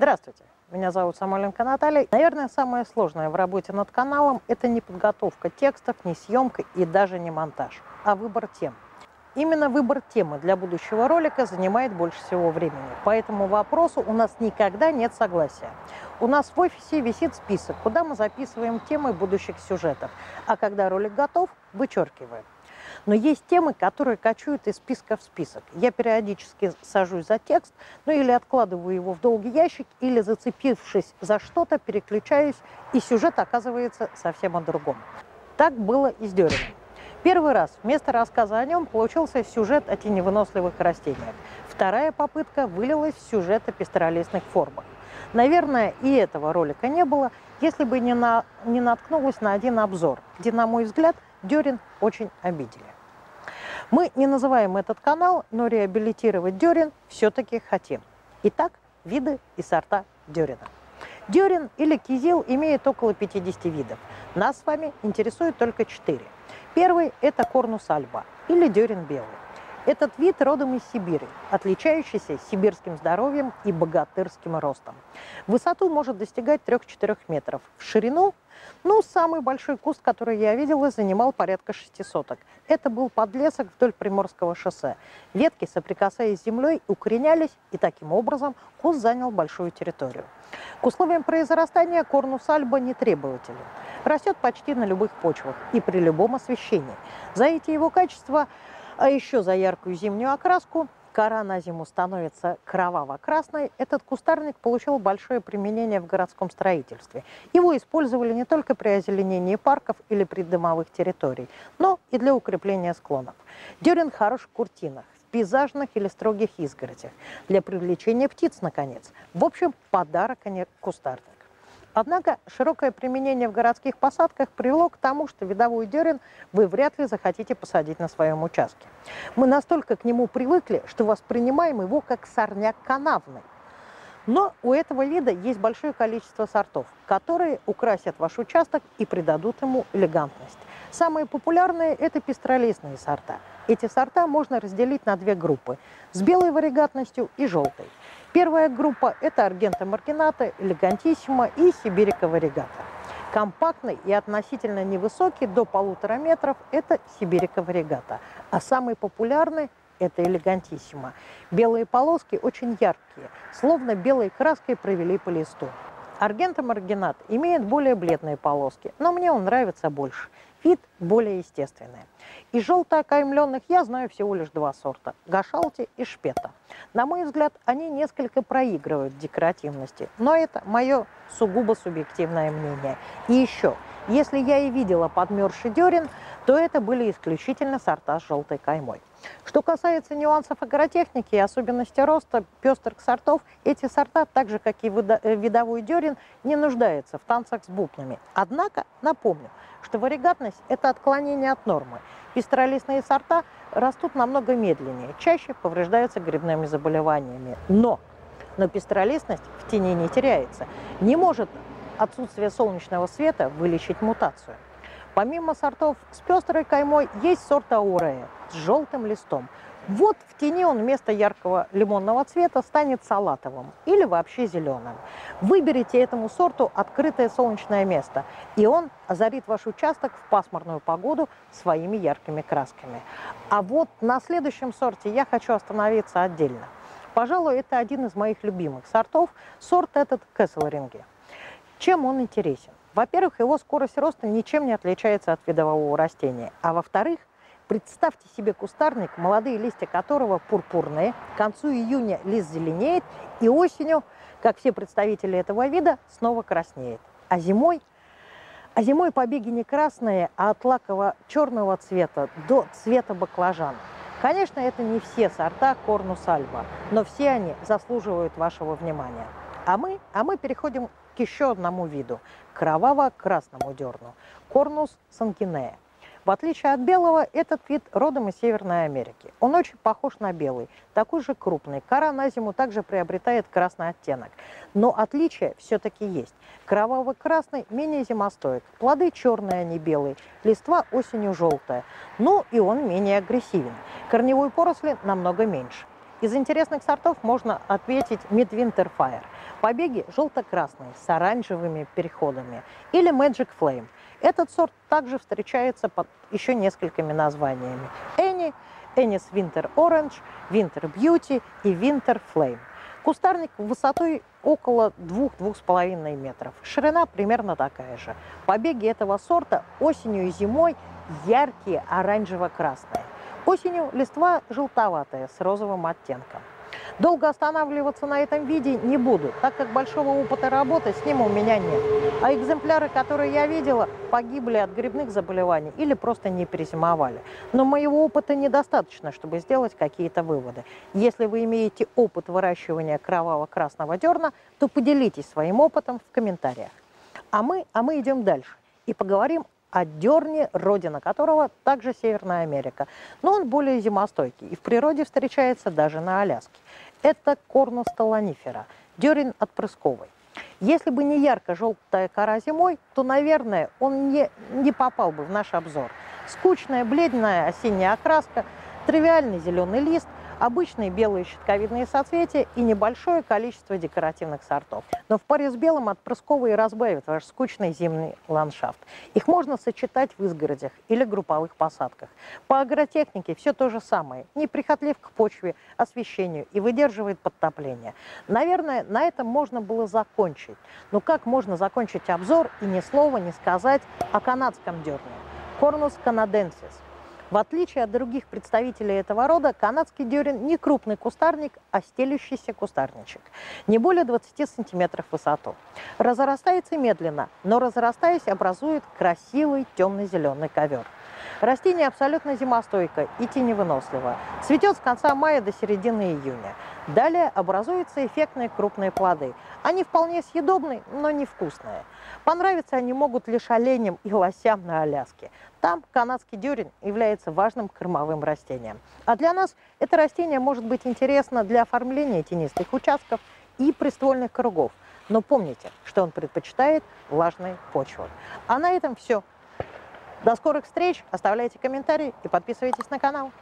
Здравствуйте, меня зовут Самойленко Наталья. Наверное, самое сложное в работе над каналом – это не подготовка текстов, не съемка и даже не монтаж, а выбор тем. Именно выбор темы для будущего ролика занимает больше всего времени. По этому вопросу у нас никогда нет согласия. У нас в офисе висит список, куда мы записываем темы будущих сюжетов, а когда ролик готов, вычеркиваем. Но есть темы, которые кочуют из списка в список. Я периодически сажусь за текст, ну или откладываю его в долгий ящик, или зацепившись за что-то, переключаюсь, и сюжет оказывается совсем о другом. Так было и с Дёрином. Первый раз вместо рассказа о нем получился сюжет о теневыносливых растениях. Вторая попытка вылилась в сюжет о пестролистных формах. Наверное, и этого ролика не было, если бы не, на, не наткнулась на один обзор, где, на мой взгляд, Дерин очень обидели. Мы не называем этот канал, но реабилитировать Дерин все-таки хотим. Итак, виды и сорта Дерина. Дерин или кизил имеет около 50 видов. Нас с вами интересует только 4. Первый – это корнус альба или дерин белый. Этот вид родом из Сибири, отличающийся сибирским здоровьем и богатырским ростом. Высоту может достигать 3-4 метров, в ширину ну, самый большой куст, который я видела, занимал порядка шести соток. Это был подлесок вдоль Приморского шоссе. Ветки, соприкасаясь с землей, укоренялись, и таким образом куст занял большую территорию. К условиям произрастания корнус альба не требователен. Растет почти на любых почвах и при любом освещении. За эти его качества, а еще за яркую зимнюю окраску, кора на зиму становится кроваво-красной, этот кустарник получил большое применение в городском строительстве. Его использовали не только при озеленении парков или придомовых территорий, но и для укрепления склонов. Дюрин хорош в куртинах, в пейзажных или строгих изгородях, для привлечения птиц, наконец. В общем, подарок, а не кустарник. Однако широкое применение в городских посадках привело к тому, что видовой дерен вы вряд ли захотите посадить на своем участке. Мы настолько к нему привыкли, что воспринимаем его как сорняк канавный. Но у этого вида есть большое количество сортов, которые украсят ваш участок и придадут ему элегантность. Самые популярные – это пестролистные сорта. Эти сорта можно разделить на две группы – с белой варигатностью и желтой. Первая группа – это аргента маргината, элегантиссима и сибирика варигата. Компактный и относительно невысокий, до полутора метров – это сибирика варигата. А самый популярный – это элегантиссима. Белые полоски очень яркие, словно белой краской провели по листу. Аргента маргинат имеет более бледные полоски, но мне он нравится больше. Вид более естественный. Из желто-окаймленных я знаю всего лишь два сорта – гашалти и шпета. На мой взгляд, они несколько проигрывают декоративности, но это мое сугубо субъективное мнение. И еще, если я и видела подмерзший дерен, то это были исключительно сорта с желтой каймой. Что касается нюансов агротехники и особенностей роста пестрых сортов, эти сорта, так же как и э, видовой дерен, не нуждаются в танцах с бубнами. Однако, напомню, что варигатность – это отклонение от нормы. Пестролистные сорта растут намного медленнее, чаще повреждаются грибными заболеваниями. Но, но пестролистность в тени не теряется. Не может отсутствие солнечного света вылечить мутацию. Помимо сортов с пестрой каймой, есть сорт аурея с желтым листом. Вот в тени он вместо яркого лимонного цвета станет салатовым или вообще зеленым. Выберите этому сорту открытое солнечное место, и он озарит ваш участок в пасмурную погоду своими яркими красками. А вот на следующем сорте я хочу остановиться отдельно. Пожалуй, это один из моих любимых сортов, сорт этот Кэсселринги. Чем он интересен? Во-первых, его скорость роста ничем не отличается от видового растения. А во-вторых, представьте себе кустарник, молодые листья которого пурпурные. К концу июня лист зеленеет, и осенью, как все представители этого вида, снова краснеет. А зимой а зимой побеги не красные, а от лаково-черного цвета до цвета баклажана. Конечно, это не все сорта корнус альба, но все они заслуживают вашего внимания. А мы, а мы переходим к еще одному виду – кроваво-красному дерну – корнус санкинея. В отличие от белого, этот вид родом из Северной Америки. Он очень похож на белый, такой же крупный. Кора на зиму также приобретает красный оттенок. Но отличие все-таки есть. Кроваво-красный менее зимостоек. Плоды черные, а не белые. Листва осенью желтая. Ну и он менее агрессивен. Корневой поросли намного меньше. Из интересных сортов можно ответить Midwinter Fire. Побеги желто-красные с оранжевыми переходами. Или Magic Flame. Этот сорт также встречается под еще несколькими названиями. Энни, Энис Winter Orange, Winter Beauty и Winter Flame. Кустарник высотой около 2-2,5 метров. Ширина примерно такая же. Побеги этого сорта осенью и зимой яркие оранжево-красные. Осенью листва желтоватая с розовым оттенком. Долго останавливаться на этом виде не буду, так как большого опыта работы с ним у меня нет. А экземпляры, которые я видела, погибли от грибных заболеваний или просто не перезимовали. Но моего опыта недостаточно, чтобы сделать какие-то выводы. Если вы имеете опыт выращивания кроваво-красного дерна, то поделитесь своим опытом в комментариях. А мы, а мы идем дальше и поговорим о дерне, родина которого также Северная Америка. Но он более зимостойкий и в природе встречается даже на Аляске. Это корнус таланифера, дерен отпрысковый. Если бы не ярко-желтая кора зимой, то, наверное, он не, не попал бы в наш обзор. Скучная, бледная осенняя окраска, тривиальный зеленый лист – обычные белые щитковидные соцветия и небольшое количество декоративных сортов. Но в паре с белым отпрысковые разбавят ваш скучный зимний ландшафт. Их можно сочетать в изгородях или групповых посадках. По агротехнике все то же самое. Неприхотлив к почве, освещению и выдерживает подтопление. Наверное, на этом можно было закончить. Но как можно закончить обзор и ни слова не сказать о канадском дерне? Корнус канаденсис – в отличие от других представителей этого рода, канадский дерен не крупный кустарник, а стелющийся кустарничек, не более 20 сантиметров в высоту. Разрастается медленно, но разрастаясь образует красивый темно-зеленый ковер. Растение абсолютно зимостойко и теневыносливо. Цветет с конца мая до середины июня. Далее образуются эффектные крупные плоды. Они вполне съедобные, но невкусные. Понравиться они могут лишь оленям и лосям на Аляске. Там канадский дюрень является важным кормовым растением. А для нас это растение может быть интересно для оформления тенистых участков и приствольных кругов. Но помните, что он предпочитает влажные почвы. А на этом все. До скорых встреч, оставляйте комментарии и подписывайтесь на канал.